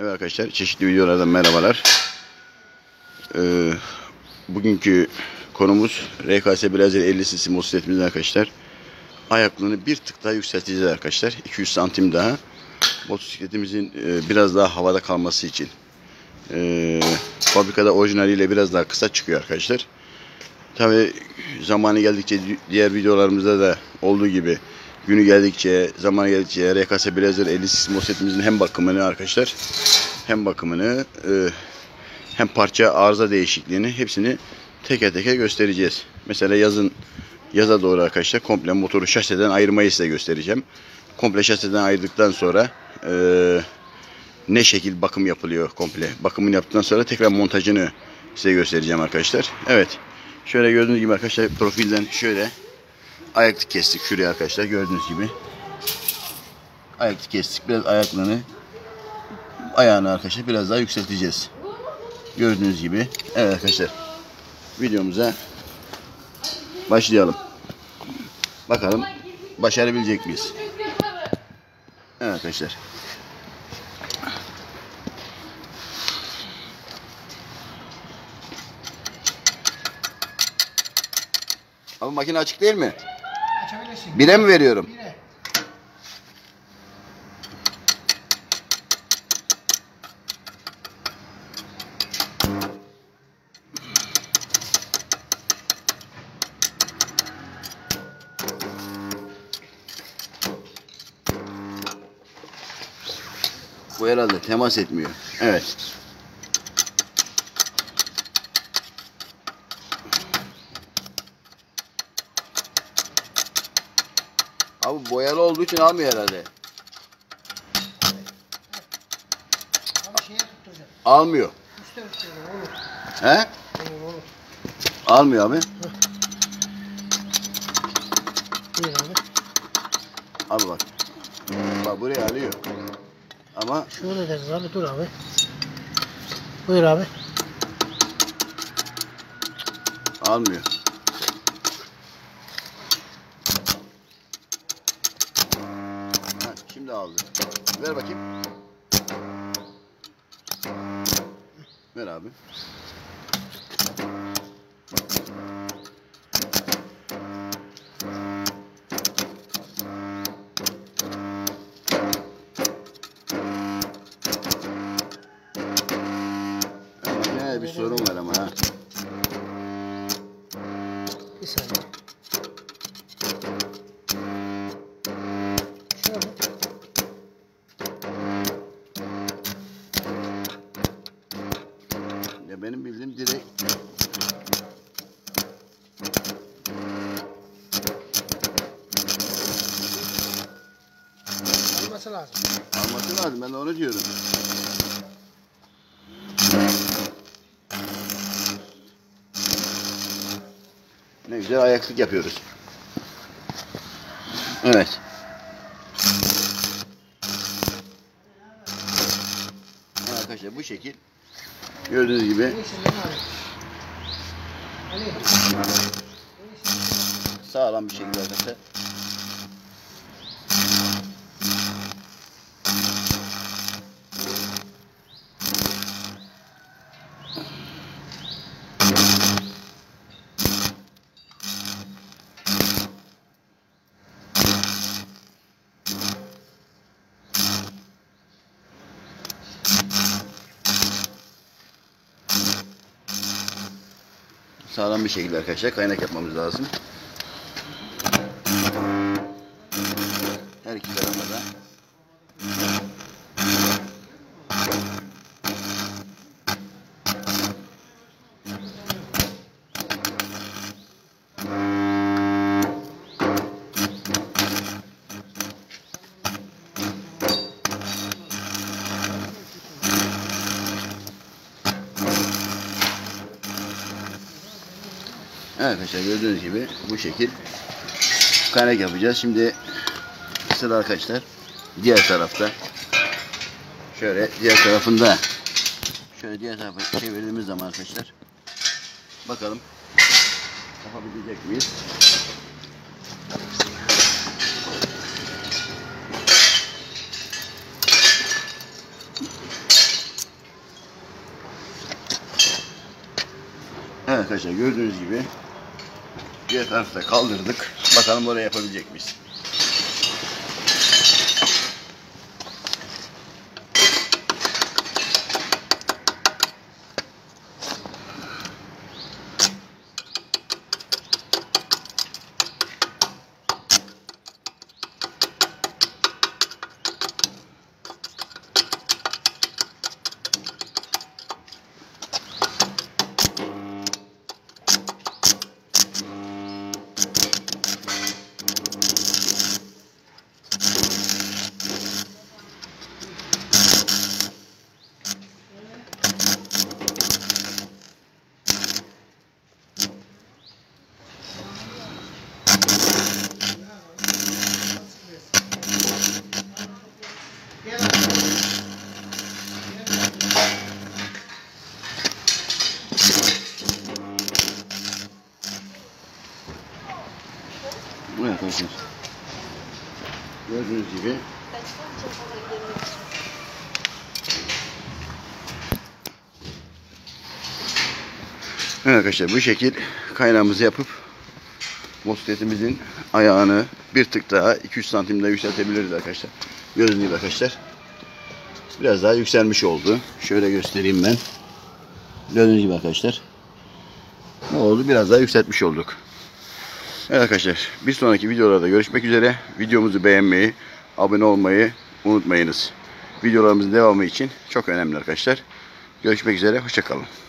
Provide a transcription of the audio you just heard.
Evet arkadaşlar çeşitli videolardan merhabalar. Ee, bugünkü konumuz RKS Blazer 50 cc motosikletimizin arkadaşlar. Ayaklığını bir tık daha yükselteceğiz arkadaşlar. 200 santim daha. Motosikletimizin e, biraz daha havada kalması için. E, fabrikada orijinaliyle biraz daha kısa çıkıyor arkadaşlar. Tabi zamanı geldikçe diğer videolarımızda da olduğu gibi günü geldikçe, zamanı geldikçe RKS Blazer 50 cc motosikletimizin hem bakımını arkadaşlar hem bakımını e, hem parça arıza değişikliğini hepsini teker teker göstereceğiz. Mesela yazın yaza doğru arkadaşlar komple motoru şaseden ayırmayı size göstereceğim. Komple şaseden ayırdıktan sonra e, ne şekil bakım yapılıyor komple. Bakımını yaptıktan sonra tekrar montajını size göstereceğim arkadaşlar. Evet. Şöyle gördüğünüz gibi arkadaşlar profilden şöyle ayaklık kestik şuraya arkadaşlar gördüğünüz gibi. Ayaklık kestik. Biraz ayaklarını ayağını arkadaşlar biraz daha yükselteceğiz. Gördüğünüz gibi. Evet arkadaşlar. Videomuza başlayalım. Bakalım başarabilecek miyiz? Evet arkadaşlar. Abi makine açık değil mi? Açabilirsin. Bire mi veriyorum? Bire. Bu herhalde temas etmiyor. Evet. Abi boyalı olduğu için almıyor herhalde. Abi şeye tutacak. Almıyor. Üste. Olur. He? Olur olur. Almıyor abi. Buyur abi. Abi bak. Bak buraya alıyor. Ama Şöyle deriz abi. Dur abi. Buyur abi. almıyor. Ha, şimdi aldı. Ver bakayım. Ver abi. Ne bir sorun var ama ha. Bir saniye. Ya benim bildiğim direkt Olması lazım. alması lazım. Ben de onu diyorum. Ne güzel ayaklık yapıyoruz. Evet. Arkadaşlar bu şekil gördüğünüz gibi sağlam bir şekilde arkadaşlar. Sağlam bir şekilde arkadaşlar kaynak yapmamız lazım. Evet arkadaşlar gördüğünüz gibi bu şekil kaynak yapacağız. Şimdi sıra arkadaşlar diğer tarafta şöyle diğer tarafında şöyle diğer tarafa çevirdiğimiz zaman arkadaşlar bakalım yapabilecek miyiz? Evet arkadaşlar gördüğünüz gibi tarafta kaldırdık. Bakalım oraya yapabilecek miyiz? Arkadaşlar. Gördüğünüz gibi Evet arkadaşlar bu şekil kaynağımızı yapıp motosikletimizin ayağını bir tık daha 2-3 santim daha yükseltebiliriz arkadaşlar. Gördüğünüz gibi arkadaşlar. Biraz daha yükselmiş oldu. Şöyle göstereyim ben. Gördüğünüz gibi arkadaşlar. Ne oldu? Biraz daha yükseltmiş olduk. Evet arkadaşlar bir sonraki videolarda görüşmek üzere. Videomuzu beğenmeyi, abone olmayı unutmayınız. Videolarımızın devamı için çok önemli arkadaşlar. Görüşmek üzere, hoşçakalın.